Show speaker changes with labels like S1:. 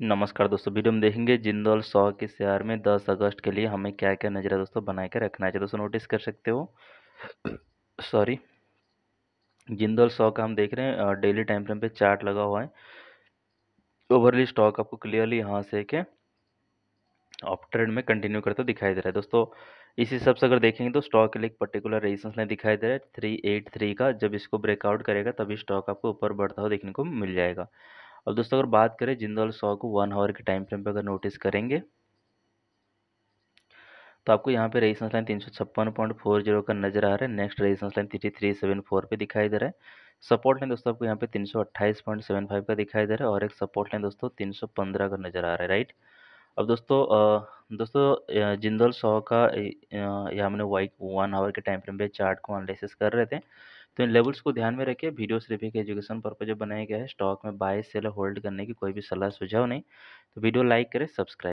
S1: नमस्कार दोस्तों, वीडियो में देखेंगे जिंदल सौ के शेयर में 10 अगस्त के लिए हमें क्या क्या नज़र है दोस्तों बना के रखना है। दोस्तों नोटिस कर सकते हो। सॉरी जिंदल सौ का हम देख रहे हैं डेली टाइम फ्रेम पे चार्ट लगा हुआ है। ओवरली स्टॉक आपको क्लियरली यहाँ से के अप ट्रेड में कंटिन्यू करते दिखाई दे रहा है। दोस्तों, इस हिसाब से अगर देखेंगे तो स्टॉक के लिए एक पर्टिकुलर रेजिस्टेंस लाइन दिखाई दे रहा। है थ्री एट थ्री का जब इसको ब्रेकआउट करेगा तभी स्टॉक आपको ऊपर बढ़ता हुआ देखने को मिल जाएगा। अब दोस्तों, अगर बात करें जिंदल सौ को वन आवर के टाइम फ्रेम पे अगर नोटिस करेंगे तो आपको यहाँ पे रेजिस्टेंस लाइन तीन सौ छप्पन पॉइंट फोर ज़ीरो का नज़र आ रहा है। Next resistance line three three seven four पे दिखाई दे रहा है। सपोर्ट लाइन दोस्तों, आपको यहाँ पे तीन सौ अट्ठाईस पॉइंट सेवन फाइव का दिखाई दे रहा है और एक सपोर्ट लाइन दोस्तों, तीन सौ पंद्रह का नज़र आ रहा है राइट अब दोस्तों दोस्तों जिंदल सौ का यहाँ हमने वाइट वन आवर के टाइम फ्रेम पे चार्ट को एनालिसिस कर रहे थे। तो इन लेवल्स को ध्यान में रखिए। वीडियो सिर्फ़ एक एजुकेशन पर्पज बनाया गया है। स्टॉक में बाय, सेल होल्ड करने की कोई भी सलाह, सुझाव नहीं। तो वीडियो लाइक करें, सब्सक्राइब